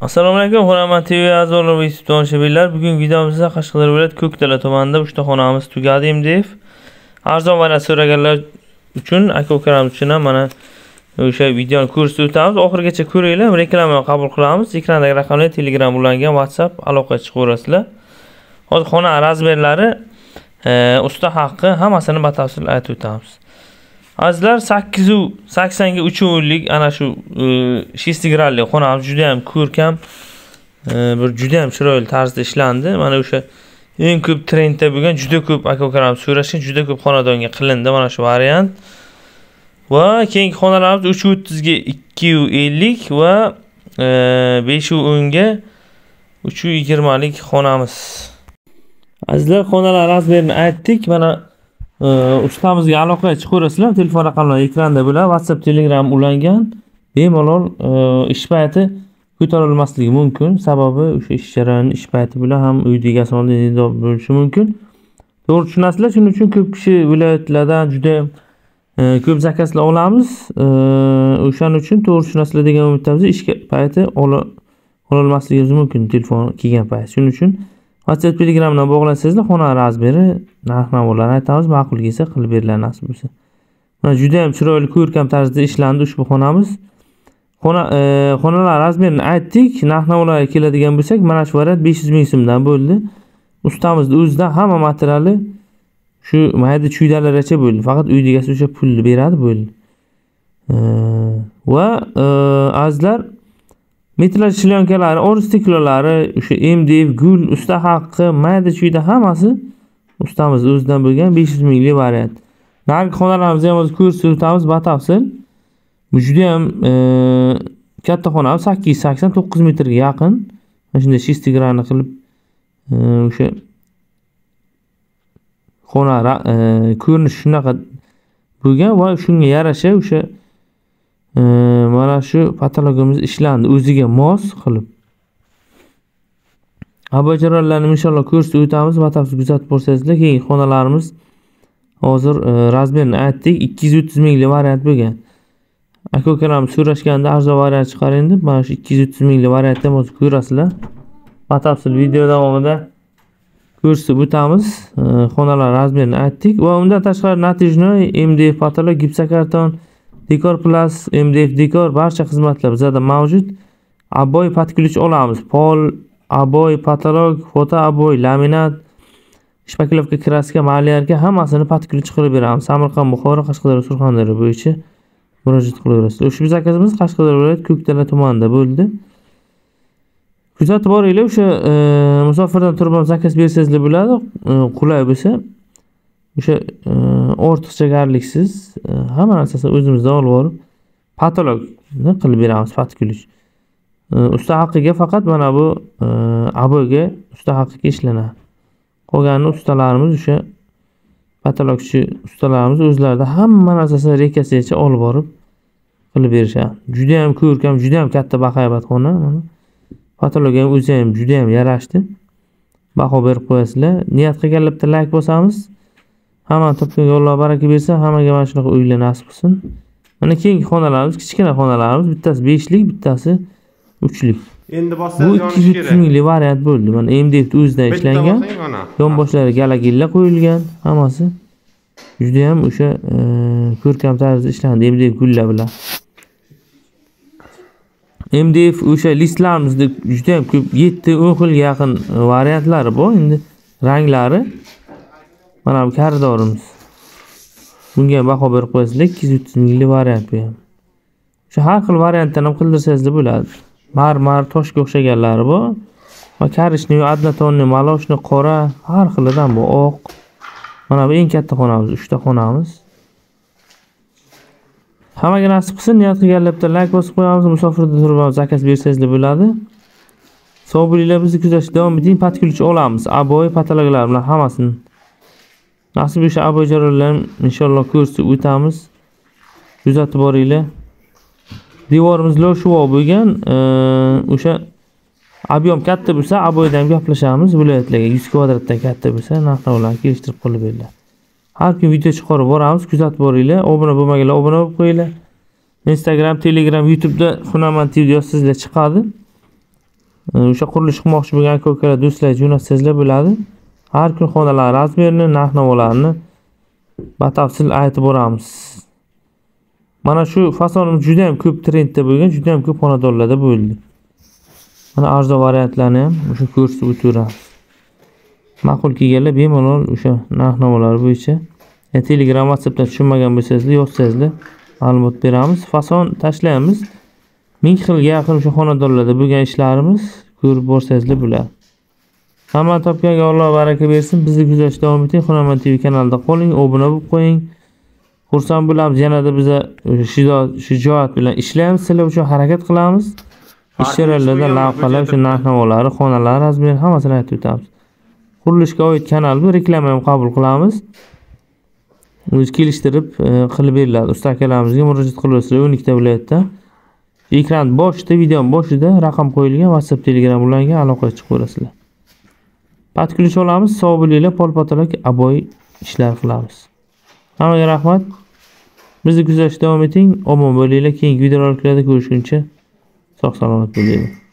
assalomu alaykum hurmatli tv a'zolari va youtube tomoshabinlar bugungi videomizda qashqadaryo viloyati ko'kdala tumanida uchta xonamiz tugadi mdf arzon variant so'raganlar uchun aka ukalarimiz uchun ham mana o'sha videoni ko'rsatib o'tamiz. Oxirigacha ko'ringlar reklama qabul qilamiz. Ekrandagi raqamlar telegram ulangan whatsapp aloqaga chiqaverasizlar. Hozir xona razmerlari e, usta haqqi hammasini batafsil aytib o'tamiz. Azizlar sakkizu saksonga uch o'nlik ana shu e, shestigranli xonamiz juda ham ko'rkam e, bir juda ham chiroyli tarzda ishlandi. Mana o'sha eng ko'p trendda bo'lgan juda ko'p aka ukalarimiz so'rashgan juda ko'p xonadonga qilindi mana shu variant. Va keyingi xonalarimiz uch o'ttizga ikki yu ellik va e, besh u o'nga uch yu yigirmalik xonamiz. Azizlar xonalar razmerini aytdik. Mana ustamizga aloqaga chiqaverasizlar telefon raqamlari ekranda bo'ladi. Whatsapp telegram ulangan. Bemalol ish payti ko'tarilmasligi mumkin. Sababi o'sha ish jarayoni ish payti bilan ham uyni egasi oldida bo'lishi mumkin. To'g'ri tushunasizlar. Shuning uchun ko'p kishi viloyatlardan juda ko'p zakazlar olamiz. O'shaning uchun to'g'ri tushunasizlar degan umiddamiz. Ish payti ololmasligimiz mumkin telefon kelgan payt shuning uchun whatsapp Telegram bilan bog'lansangizlar xona razmeri narx navolarni aytamiz ma'qul kelsa qilib beriladi nasib bo'lsa. Mana juda judayam chiroyli ko'rkam tarzda ishlandi ushbu xonamiz. Xona e, xonalar razmerini aytdik narx navolarga keladigan bo'lsak mana shu variant besh yuz ming so'mdan bo'ldi. Ustamizni o'zidan hamma materiali shu mayda chuydalargacha bo'ldi. Faqat uy egasi o'sha pulni beradi bo'ldi. E, va e, azizlar Mitlar shlyonkalari o'ris stiklolari o'sha mdf gul usta haqqi mayda chuyda hammasi ustamiz o'zidan bo'lgan besh yuz minglik variant. Narigi xonalarimizni ham hozir ko'rsatib o'tamiz batafsil. Bu judayam e, katta xona sakkiz yuz sakson to'qqiz metrga yaqin. Mana shunday shestigranni qilib e, o'sha xona e, ko'rinishi shunaqa bo'lgan va shunga yarasha o'sha mana shu patologimiz ishlandi. O'ziga mos qilib. Abajarlarni inshaalloh ko'rsatib o'tamiz batafsil kuzatib borsangizlar keyingi xonalarimiz hozir e, razmerni aytdik ikki yuz o'ttiz minglik variant bo'lgan. Aka ukalarimiz so'rashganda arzon variant chiqaring deb mana shu ikki yuz o'ttiz minglik variantni ham hozir ko'rasizlar. Batafsil video davomida ko'rsatib o'tamiz. E, xonalar razmerini aytdik. Va undan tashqari natijnoy mdf patolog gipsokarton dekor plus mdf dekor barcha xizmatlar bizada mavjud. Aboy podключ olamiz. Pol aboy patolog foto aboy laminat shpakilovka kraska malyarka hammasini podключ qilib beramiz. Samarqand buxoro qashqadaryo surxondaryo bo'yicha murojaat qilaverasiz ushbu zakazimiz qashqadaryo viloyati ko'kdala tumanida bo'ldi. Kuzatib boringlar o'sha e, musofirdan turib ham zakaz bersangizlar bo'ladi e, qulay bo'lsa. O'sha e, ortiqcha garliksiz e, hamma narsasini o'zimizdan olib borib patologni qilib beramiz patkulich e, usta haqiga faqat mana bu abga usta haqiga ishlanadi qolganini ustalarimiz o'sha patologchi ustalarimiz o'zlarida hamma narsasini rekasigacha olib borib qilib berishadi. Judayam ko'rkam judayam katta bahaybat xona mana. Patologga ham o'zi ham judayam yarashdi. Baho berib qo'yasizlar. Niyat qilgan bitta layk bosamiz. Hammani topganiga alloh baraka bersin hammaga mana shunaqa uylar nasib qilsin. Mana keyingi xonalarimiz kichkina xonalarimiz bittasi beshlik bittasi uchlik. Endi bu ikki yuz o'ttiz minglik variant bo'ldi. Mana mdf o'zidan ishlangan. yonboshlari galagilla qo'yilgan. Hammasi judayam o'sha e, ko'rkam tarzda ishlandi. Mdf gullar bilan. Mdf o'sha listlarimizda judayam ko'p yetti o'n xilga yaqin variantlari bor. Endi ranglari mana bu koridorimiz bunga baho berib qo'yasizlar ikki yuz o'ttiz mingli variant bu ham. O'sha har xil variantdan ham qildirsangizlar bo'ladi marmar toshga o'xshaganlari bor. Va коричневый однотонный молочный qora har xilidan bor oq. Mana bu eng katta xonamiz uchta xonamiz. Hammaga nasib qilsin niyat qilganlar bitta layk bosib qo'yamiz musofirda turib zakaz bersangizlar bo'ladi sog' bo'linglar bizni kuzatishda davom eting podключ olamiz. Aboy patologlar bilan hammasini nasib o'sha abojarlarni inshaalloh ko'rsatib o'tamiz. Kuzatib boringlar. Devorimiz lo'shuvo bo'lgan e, o'sha объем katta bo'lsa aboyda ham gaplashamiz. Viloyatlarga yuz kvadratdan katta bo'lsa narx navolarni kelishtirib qilib beriladi har kun video chiqarib boramiz. Kuzatib boringlar. Obuna bo'lmaganlar obuna bo'lib qo'yinglar. Instagram telegram youtubeda hunarmand tv yozsangizlar chiqadi. E, o'sha qurilish qilmoqchi bo'lgan aka ukalar do'stlar jo'natsangizlar bo'ladi. Har kun xonalar razmerini narx navolarini batafsil aytib boramiz. Mana shu fasonimiz juda yam ko'p trendda bo'lgan juda yam ko'p xonadonlarda bo'ldi. Mana arzon variantlarni ham o'sha ko'rsatib o'taveramiz ma'qul kelganlar bemalol o'sha narx navolar bo'yicha telegram whatsappdan tushunmagan bo'lsangizlar yozsangizlar ma'lumot beramiz. Fason tashlaymiz. Ming xilga yaqin o'sha xonadonlarda bo'lgan ishlarimiz ko'rib borsangizlar bo'ladi. Hamma topganga alloh baraka bersin bizni kuzatishda davom eting. Hunarmand tv kanalida qoling obuna bo'lib qo'ying. Xursand bo'lamiz yanada biza shijoat bilan ishlaymiz. Sizlar uchun harakat qilamiz. Ish jarayonlarida lavhalar o'sha narx navolari xonalar razmeri hammasini aytib o'tamiz. Qurilishga oid kanal bu reklama ham qabul qilamiz. O'zi kelishtirib e, qilib beriladi usta akalarimizga murojaat qilaverasizlar o'n ikkita viloyatda. Ekran boshida videoni boshida raqam qo'yilgan whatsapp telegram ularga aloqaga chiqaverasizlar patkulich olamiz sog' bo'linglar pol pataloq aboy ishlar qilamiz. Hammaga rahmat. Bizni kuzatishda davom eting. Omon bo'linglar. Keyingi videoroliklarda ko'rishguncha sog' salomat bo'linglar.